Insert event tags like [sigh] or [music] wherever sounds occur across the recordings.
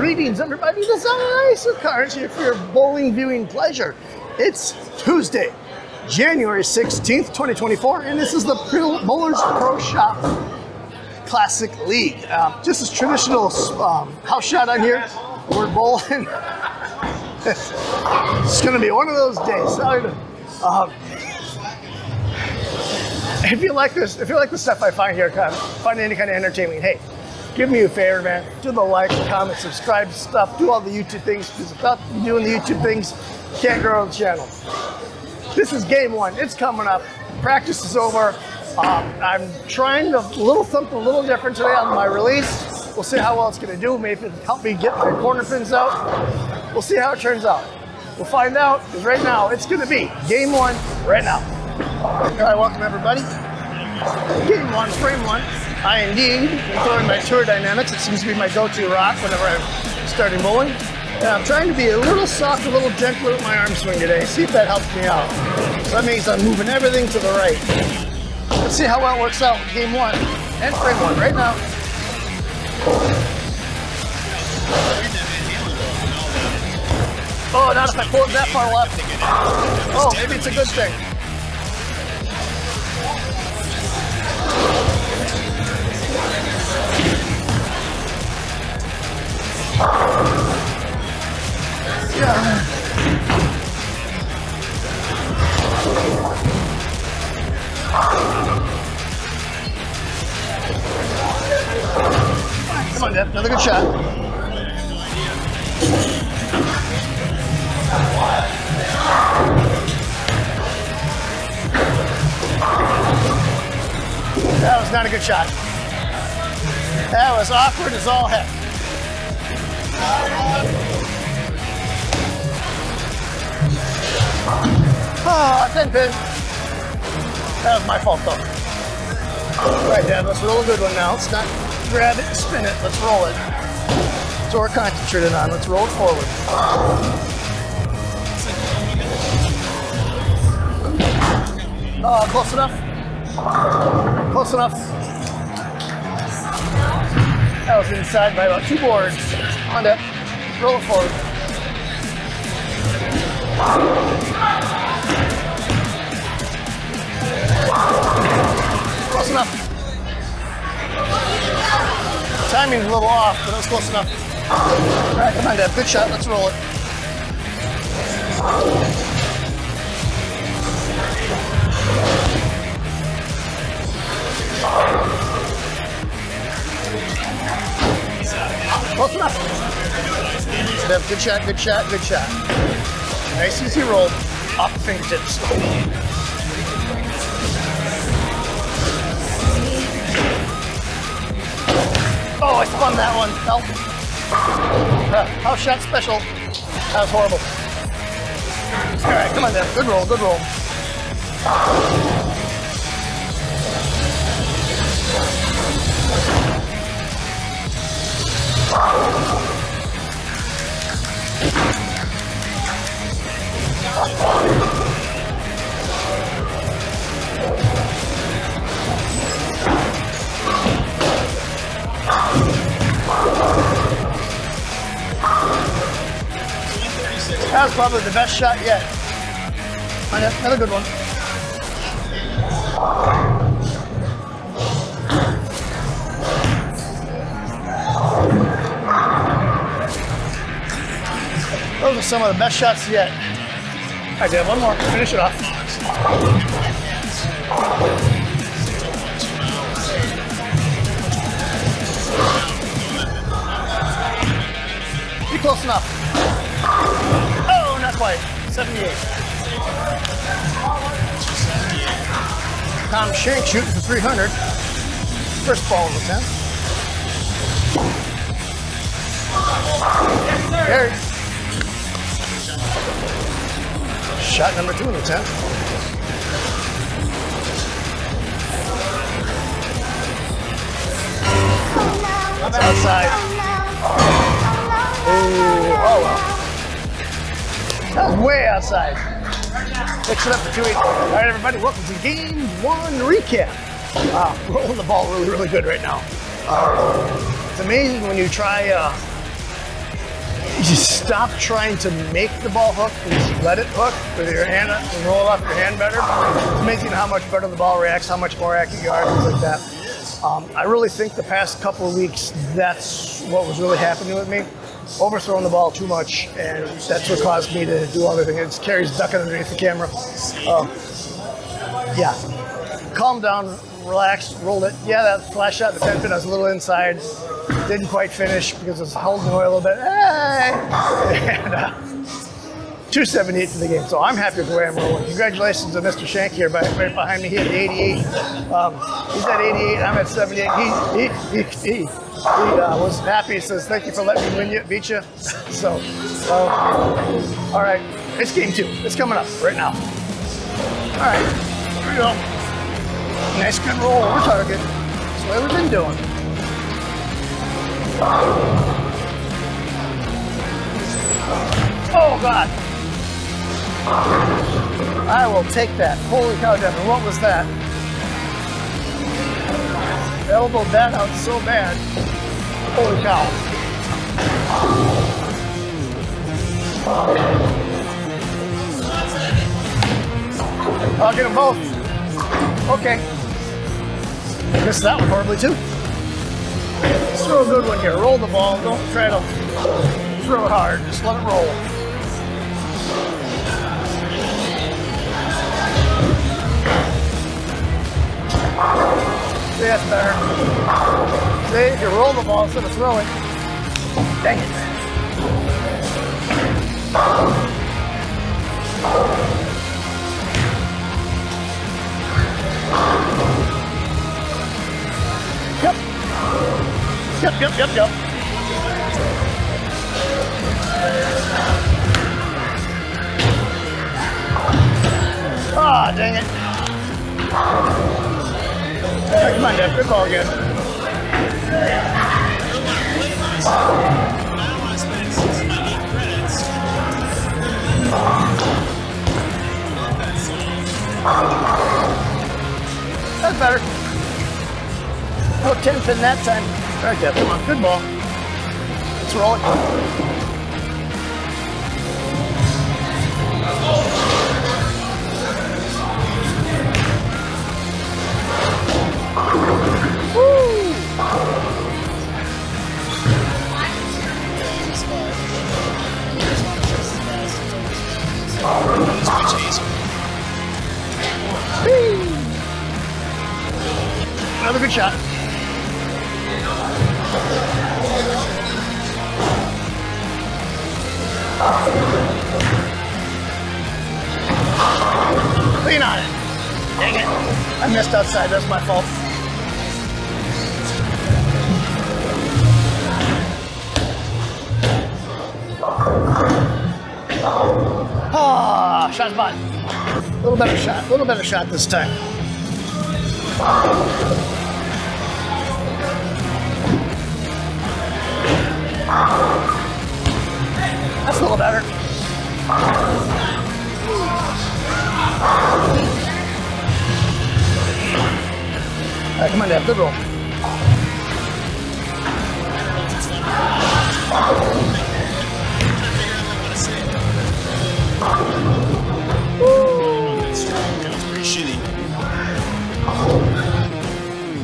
Greetings, everybody. This is of here for your bowling viewing pleasure. It's Tuesday, January 16th, 2024, and this is the Bowlers Pro Shop Classic League. Um, just as traditional um, house shot on here. We're bowling. [laughs] it's going to be one of those days. Um, if you like this, if you like the stuff I find here, kind of, find any kind of entertainment, hey, give me a favor, man. Do the like, comment, subscribe stuff, do all the YouTube things, because without doing the YouTube things, can't grow the channel. This is game one. It's coming up. Practice is over. Um, I'm trying a little something a little different today on my release. We'll see how well it's going to do. Maybe it'll help me get my corner pins out. We'll see how it turns out. We'll find out because right now it's going to be game one right now. All right, welcome everybody. Game one, frame one. I indeed throwing my Tour Dynamics. It seems to be my go-to rock whenever I'm starting bowling. And I'm trying to be a little soft, a little gentler with my arm swing today. See if that helps me out. So that means I'm moving everything to the right. Let's see how well it works out game one and frame one right now. Oh, not if I pull it that far left. Oh, maybe it's a good thing. Come on. That was not a good shot. That was awkward as all heck. Oh, 10 pin. That was my fault though. All right, Dad, let's roll a good one now. Let's not grab it and spin it. Let's roll it. That's what we're concentrated on. Let's roll it forward. Oh, close enough. Close enough. That was inside by about two boards. On up. Roll forward. Close enough. Timing's a little off, but it was close enough. All right, come on, Deb. Good shot. Let's roll it. Close enough. Good shot, good shot, good shot. Nice easy roll. Off fingertips. Oh, I spun that one. Help. [laughs] Uh, shot special. That was horrible. All right, come on, Deb. Good roll, good roll. That was probably the best shot yet. Another good one. Those are some of the best shots yet. I did one more. Finish it off. Be close enough. Oh, not quite. 78. Tom Shank shooting for 300. First ball of the 10. Gary. Shot number two in the 10. That's outside. Ooh, oh well. That was way outside. Fix it up for two. All right, everybody, welcome to game one recap. Wow, rolling [laughs] the ball really, really good right now. Uh, it's amazing when you try uh, [laughs] just stop trying to make the ball hook and just let it hook with your hand and roll off your hand better. It's amazing how much better the ball reacts, how much more accurate you are, things like that. Um, I really think the past couple of weeks, that's what was really happening with me. Overthrowing the ball too much, and that's what caused me to do other things. It's Carrie's ducking underneath the camera. Uh, yeah, calm down, relax, rolled it. Yeah, that flash shot, the 10 pin, I was a little inside. Didn't quite finish because I was holding away a little bit. Hey! And, uh, 278 for the game. So I'm happy with the way I'm rolling. Congratulations to Mr. Shank here right, right behind me. He had 88. Um, he's at 88. I'm at 78. He, he, he, he, he uh, was happy. He says, thank you for letting me win you, beat you. [laughs] so, uh, all right. It's game two. It's coming up right now. All right. Here we go. Nice good roll over target. That's what we've been doing. Oh, God. I will take that. Holy cow, Devin, what was that? Elbowed that out so bad. Holy cow. I'll get them both. Okay. Missed that one horribly too. Let's throw a good one here. Roll the ball. Don't try to throw it hard. Just let it roll. That's better. See, you roll the ball instead of throwing. Dang it. Yep. Yep, yep, yep, yep. Ah, dang it. Hey, come on, Dad. Good ball again. That's better. No 10 pin that time. Right, Dad. Come on. Good ball. Let's roll it. Woo! Another good shot. Lean on it. Dang it. I missed outside. That's my fault. Ah, shot spot. A little better shot. A little better shot this time. That's a little better. All right, come on, Dad. Good roll.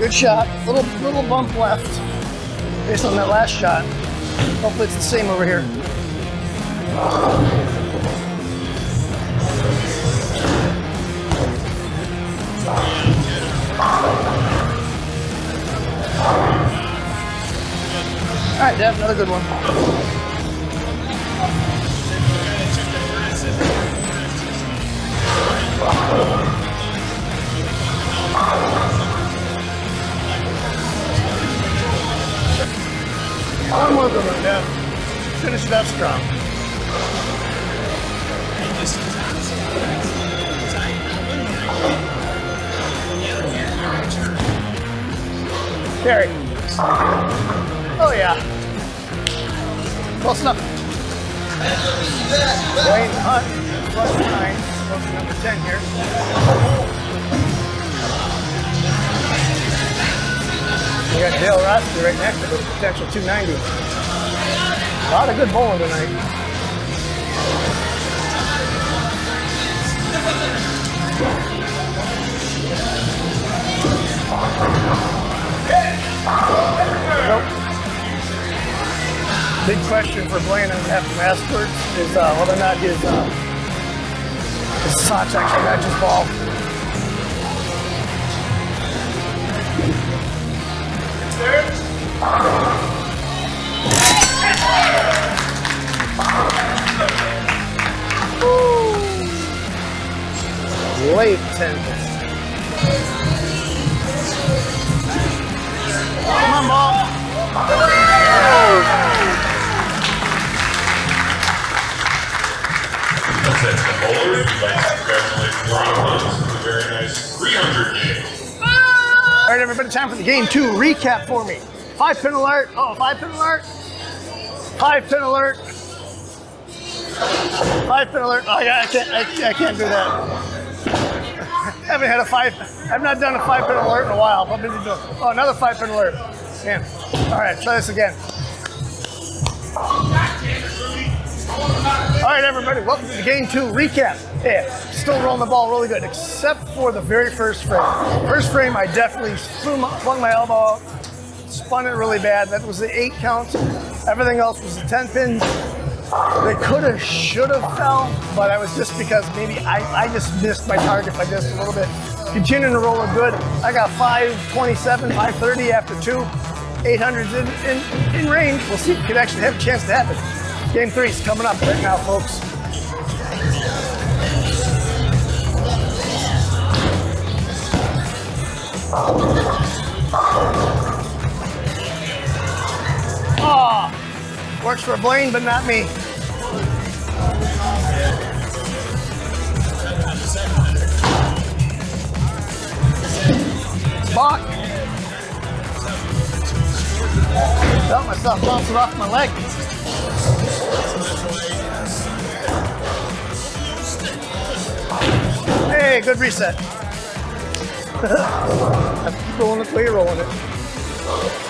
Good shot. Little little bump left based on that last shot. Hopefully it's the same over here. All right, Dev, another good one. More good one, Dev. Finish it up strong. Carry. Oh yeah. Close enough. Wayne Hunt, uh, plus nine, to number 10 here. We got Dale Rossi right next to the potential 290. A lot of good bowling tonight. question for Blaine after afterwards is uh, whether or not his, uh, his socks actually match his ball. There? Late 10 the game two recap for me. Five pin alert. Oh, five pin alert. Five pin alert. Five pin alert. Oh yeah, I can't. I, I can't do that. I [laughs] haven't had a five. I've not done a five pin alert in a while. But I'm busy doing. Oh, another five pin alert. Man. All right, try this again. Right, everybody, welcome to the game two recap. Yeah, still rolling the ball really good, except for the very first frame. First frame, I definitely flung my, elbow spun it really bad. That was the eight count. Everything else was the 10 pins. They could have, should have fell, but I was just because maybe I, I just missed my target by just a little bit. Continuing to roll it good. I got 527, 530 after two. 800s in, in, in range. We'll see if it could actually have a chance to happen. Game three is coming up right now, folks. Oh, works for Blaine, but not me. Bach. Felt myself bouncing off my leg. Hey, good reset. [laughs] I'm rolling the way rolling it.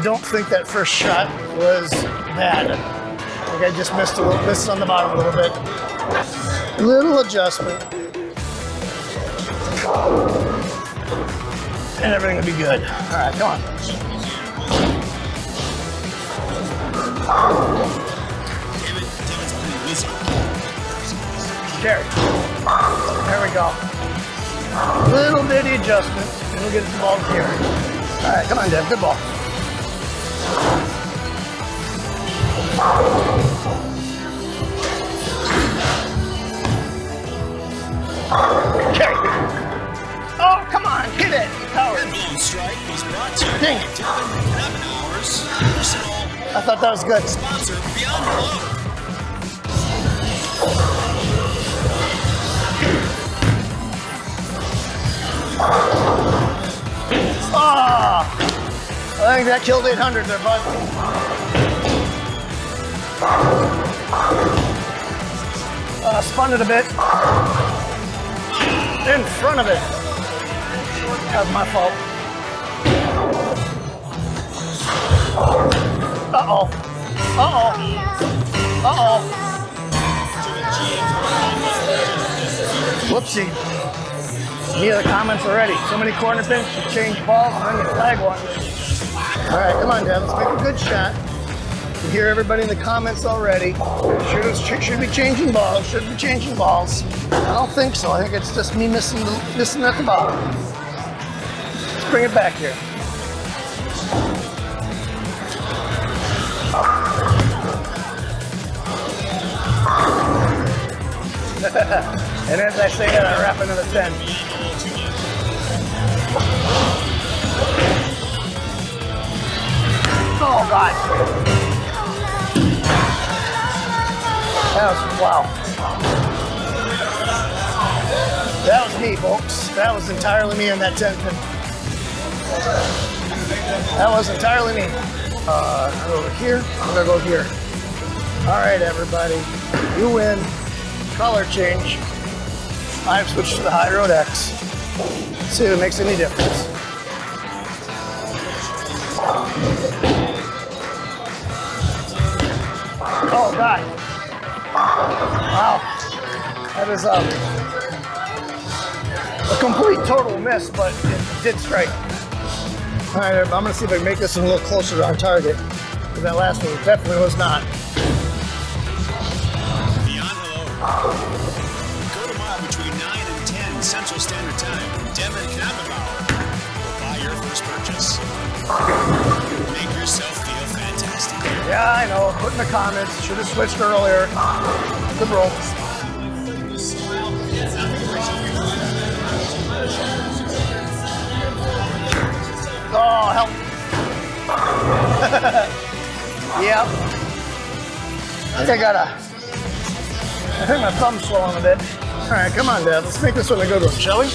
I don't think that first shot was bad. I think I just missed a little, missed on the bottom a little bit. Little adjustment. And everything will be good. All right, come on. Carry. There we go. Little bitty adjustment, and we'll get the ball here. All right, come on, Dev. Good ball. Okay. Oh, come on, hit it, you coward. Strike is brought to you Dang by it. Devin Ravenauer's personal I thought that was good. sponsor, Beyond I think that killed 800 there, bud. Uh, spun it a bit. In front of it. That was my fault. Uh-oh. Uh-oh. Uh-oh. Whoopsie. Any other comments already? So many corner pins, you change balls, and then you flag one. All right, come on, Dad. Let's make a good shot. You hear everybody in the comments already. Should, should be changing balls. Should be changing balls. I don't think so. I think it's just me missing the, missing at the bottom. Let's bring it back here. [laughs] and as I say that, I wrap another 10. Oh, God. That was, wow. That was me, folks. That was entirely me on that 10. That was entirely me. Uh, I'm over here. I'm gonna go here. All right, everybody. You win. Color change. I've switched to the Hy-Road X. See if it makes any difference. Oh God! Wow, that is um, a complete total miss, but it did strike. All right, I'm gonna see if I can make this a little closer to our target. Because that last one definitely was not. Beyond hello. Go tomorrow between 9 and 10 Central Standard Time. Devin Knappenbauer will buy your first purchase. Yeah, I know. Put in the comments. Should have switched earlier. Good roll. Oh, help. [laughs] yep. I think I got a. I think my thumb's swollen a bit. All right, come on, Dad. Let's make this one a good one, shall we?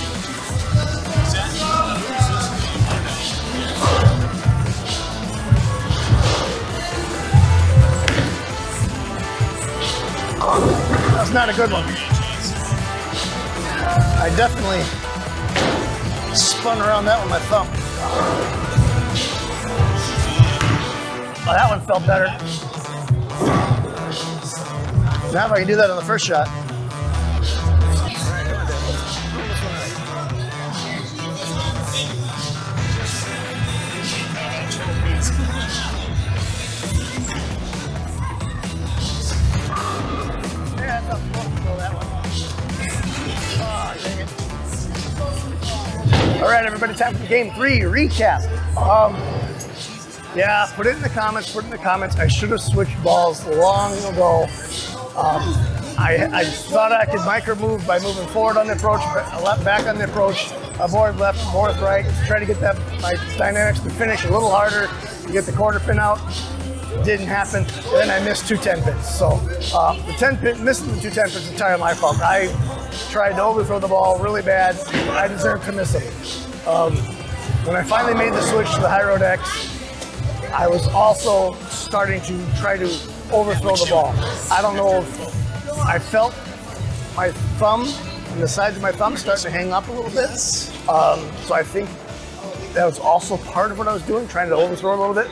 Not a good one. I definitely spun around that with my thumb. Oh, that one felt better. Now if I can do that on the first shot. All right, everybody, time for game three recap. Um, yeah, put it in the comments. Put it in the comments. I should have switched balls long ago. Um, I, I thought I could micro move by moving forward on the approach, left back on the approach, aboard left, north right. Try to get that my dynamics to finish a little harder to get the quarter pin out. Didn't happen. And then I missed two 10 pins. So uh, the 10 pin, missing the two 10 pins entirely my fault. I tried to overthrow the ball really bad. I deserve to miss. Um, when I finally made the switch to the Hy-Road X, I was also starting to try to overthrow the ball. I don't know if I felt my thumb and the sides of my thumb starting to hang up a little bit. Um, so I think that was also part of what I was doing, trying to overthrow a little bit.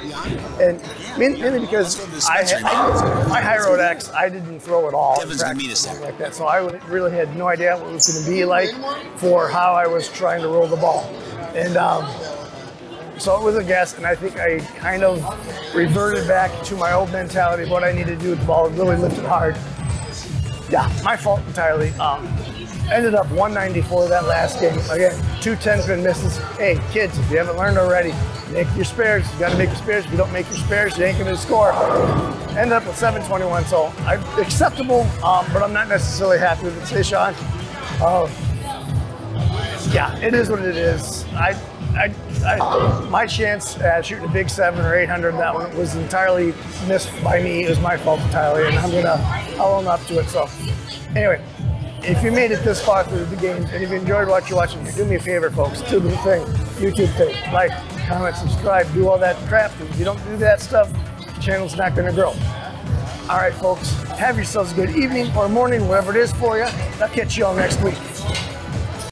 And mainly because I, I my Hy-Road X, I didn't throw at all. in Devin's gonna meet us there. like that. So I really had no idea what it was going to be like for how I was trying to roll the ball. And um, so it was a guess, and I think I kind of reverted back to my old mentality of what I needed to do with the ball, really lift it hard. Yeah, my fault entirely. Um, ended up 194 that last game. Again, two 10 pin misses. Hey, kids, if you haven't learned already, make your spares. You got to make your spares. If you don't make your spares, you ain't going to score. Ended up with 721, so I, acceptable, um, but I'm not necessarily happy with it. Say, Sean. Uh, yeah, it is what it is. I, I, I, my chance at shooting a big seven or eight hundred, that one was entirely missed by me. It was my fault entirely, and I'm gonna I'll own up to it. So, anyway, if you made it this far through the games and if you enjoyed what you're watching, do me a favor, folks. Do the thing, YouTube thing, like, comment, subscribe, do all that crap. If you don't do that stuff, the channel's not gonna grow. All right, folks, have yourselves a good evening or morning, whatever it is for you. I'll catch you all next week.